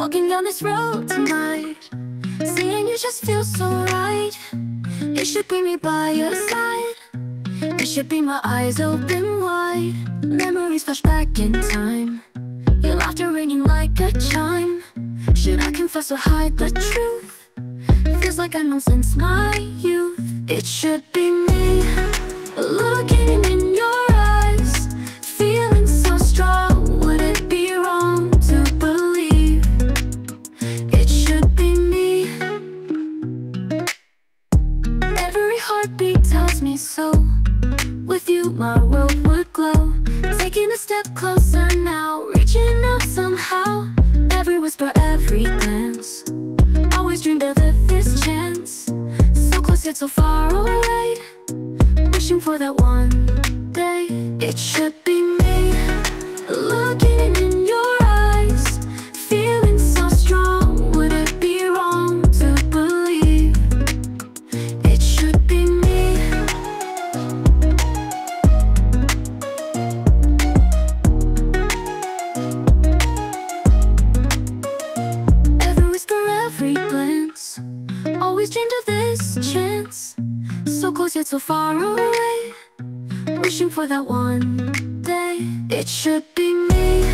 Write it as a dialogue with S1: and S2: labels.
S1: Walking down this road tonight. Seeing you just feels so right. It should bring me by your side. It should be my eyes open wide. Memories flash back in time. Your laughter ringing like a chime. Should I confess or hide the truth? Feels like I've known since my youth. It should be me tells me so. With you my world would glow. Taking a step closer now Reaching out somehow. Every whisper, every glance. Always dreamed of this chance. So close yet so far away. Wishing for that one day. It should be Always dreamed of this chance. So close yet so far away. Wishing for that one day. It should be me